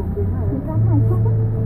Của thế?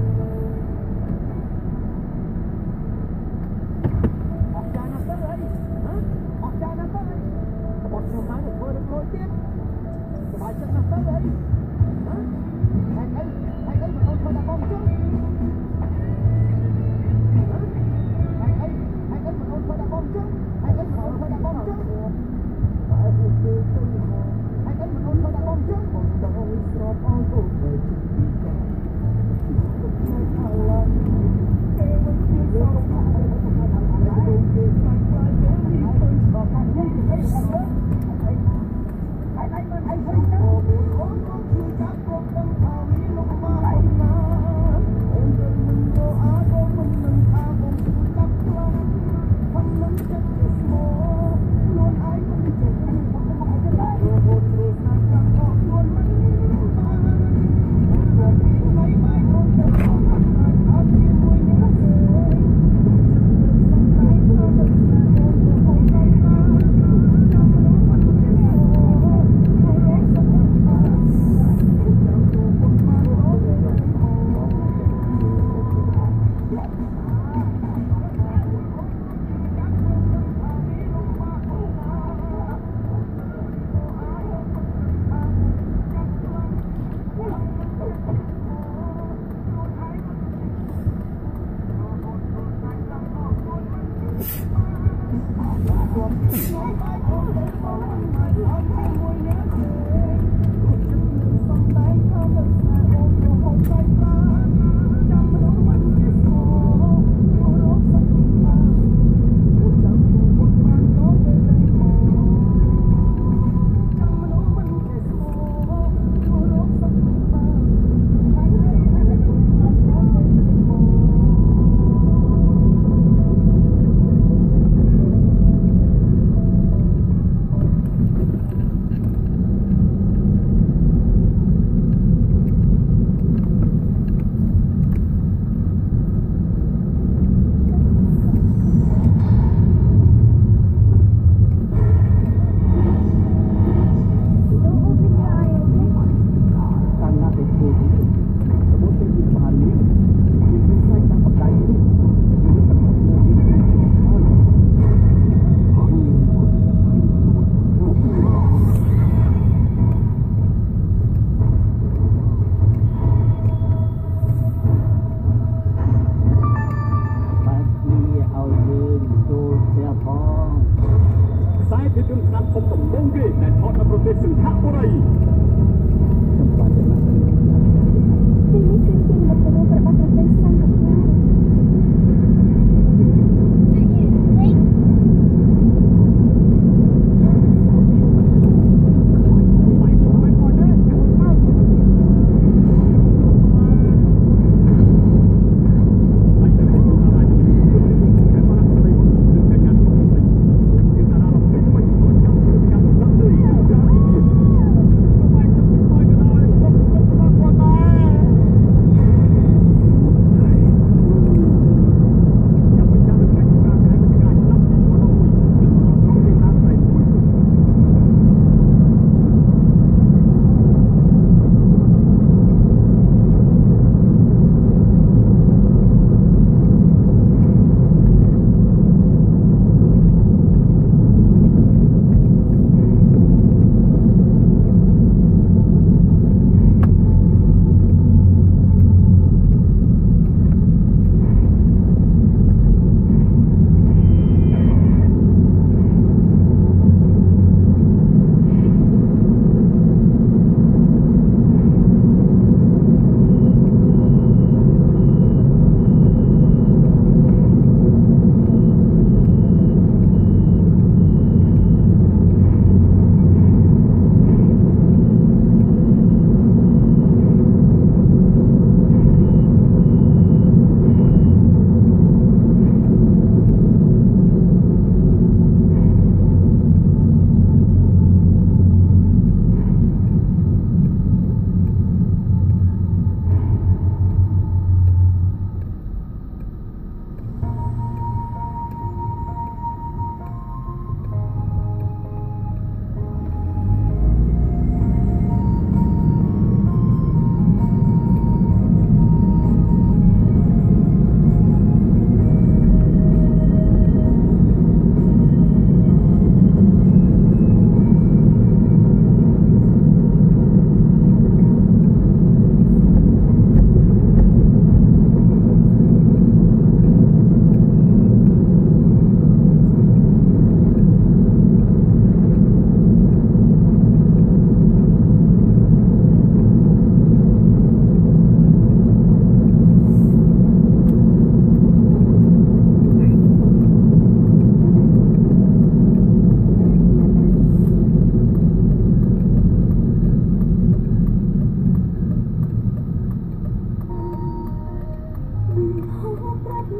Thank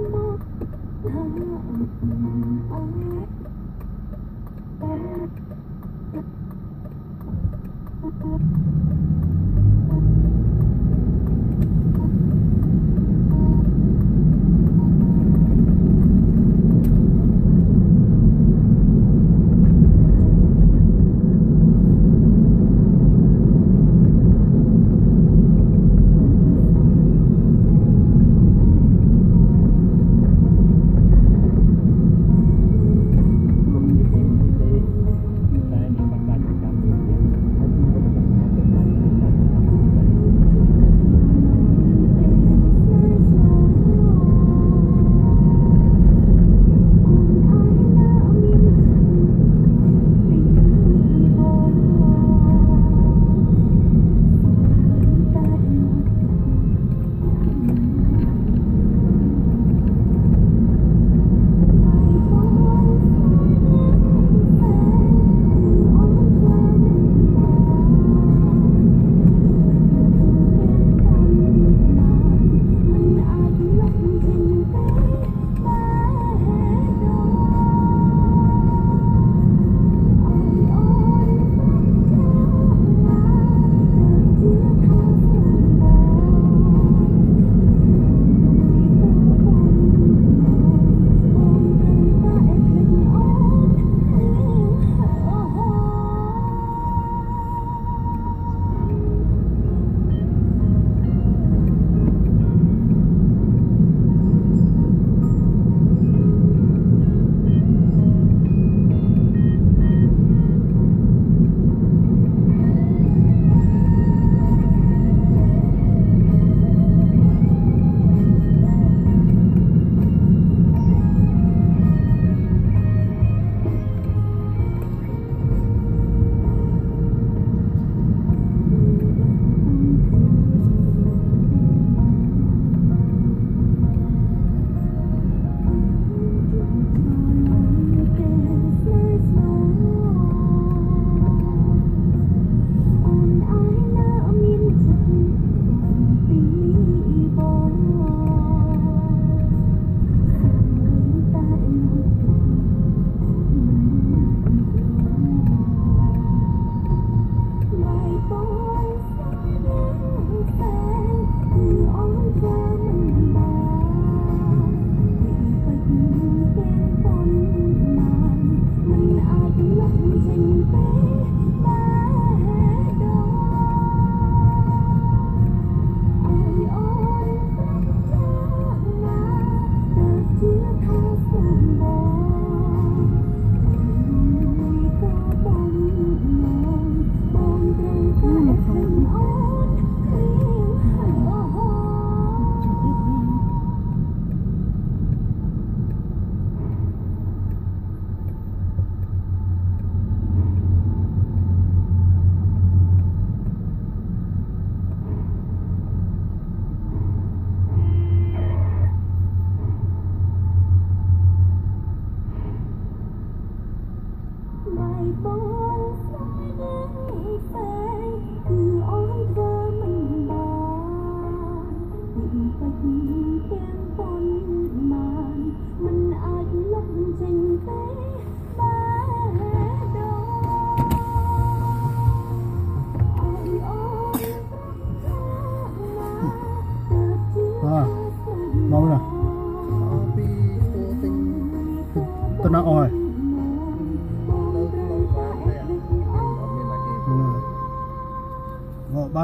you.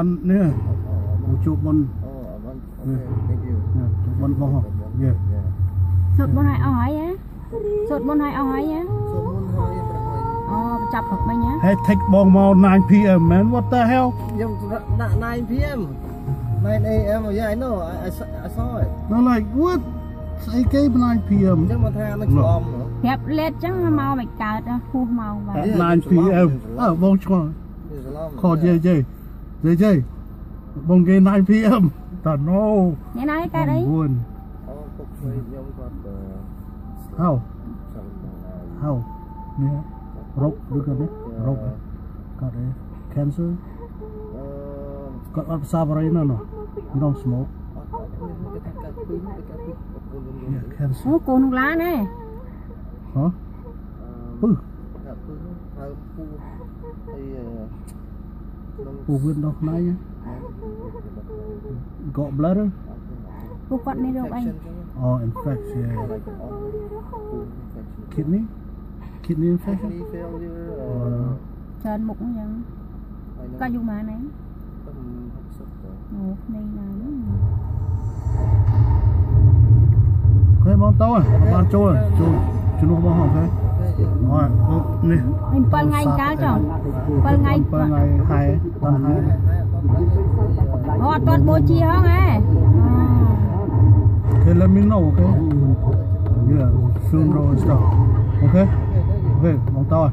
ngọ ban nè một chục bon អូអត់បានអូខេ thank you nè chục bon bon học yeah សូត្រមុនឲ្យអស់ហើយហ៎សូត្រមុនឲ្យអស់ហើយហ៎ សូមមុនហើយប្រហែល អូចាប់ព្រឹកមិញហ៎ hey take bong mau 9 p.m. man what the hell ខ្ញុំដាក់9 PM 9 AM yeah I know I I saw- I saw it nó like what ស្អីគេ 9 អ p.m. ញ្ចឹងមកថានៅច្រឡំហ៎ ប្រាប់លេតចឹងមកមិនកើតហួសមកបាទ at យេ 9 p.m. អើបងឆ្ងល់ វាច្រឡំ ខតយាយ chơi chơi bông ghê nai phi âm. Thật nô. Nghe nói cái đấy. buồn. Hao hao nè. Rốc được cái đấy rốc cái đấy. Cancer. Có ấp sao vậy đây nó không smoke. yeah dạ, cancer. Ô cô nung lá này hả? Ừ. ក្នុង ពូវៀនដល់ផ្នែក got blood ពួកគាត់មានរោគអី or infection like all infection kidney kidney infection kidney failure អឺ ច្រើនមុខអញ្ចឹង ហើយនឹង គាត់យូរម៉ានហ្នឹង ទៅ60ទៅ អូក្មេងណាស់ហ្នឹង ឃើញបងតោះបានចូលចូលជំនួសបងអូខេ អូខេយើង អត់នេះ វិញ nó ngay cá chồng. quan ngay quan ngay hai quan hai. Họ toàn bố trí không ấy? Okay let me know okay yeah soon roll start okay okay mong tao